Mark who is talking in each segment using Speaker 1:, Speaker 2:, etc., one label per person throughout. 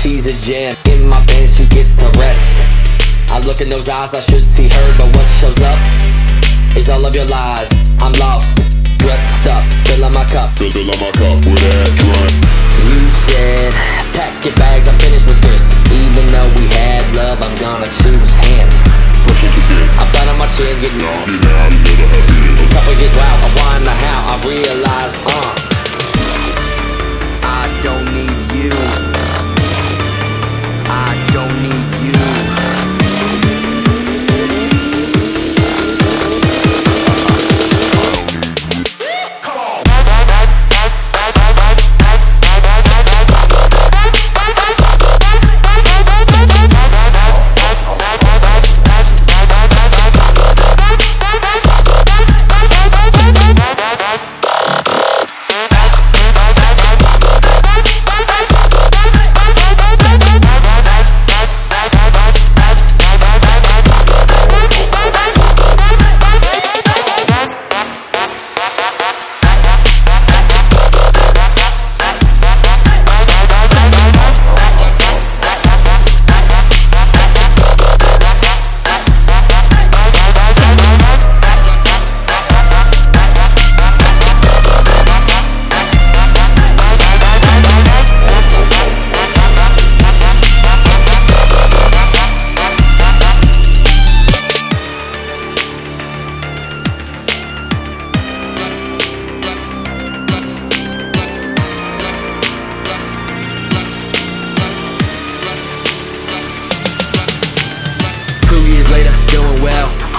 Speaker 1: she's a gem. In my bed, she gets to rest. I look in those eyes, I should see her, but what shows up is all of your lies. I'm lost, dressed up, filling my cup.
Speaker 2: Fill, fill my cup with that drink.
Speaker 1: You said, pack your bags, I'm finished with this. Even though we had love, I'm gonna choose him.
Speaker 2: Push it again.
Speaker 1: I'm flat on my chin, getting
Speaker 2: Now, get out, another happy ending.
Speaker 1: Couple years wow, I the how, I realize,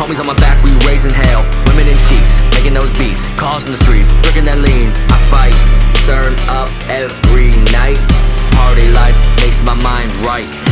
Speaker 1: Homies on my back, we raising hell. Women in sheets, making those beats. Cars in the streets, drinking that lean. I fight, turn up every night. Party life makes my mind right.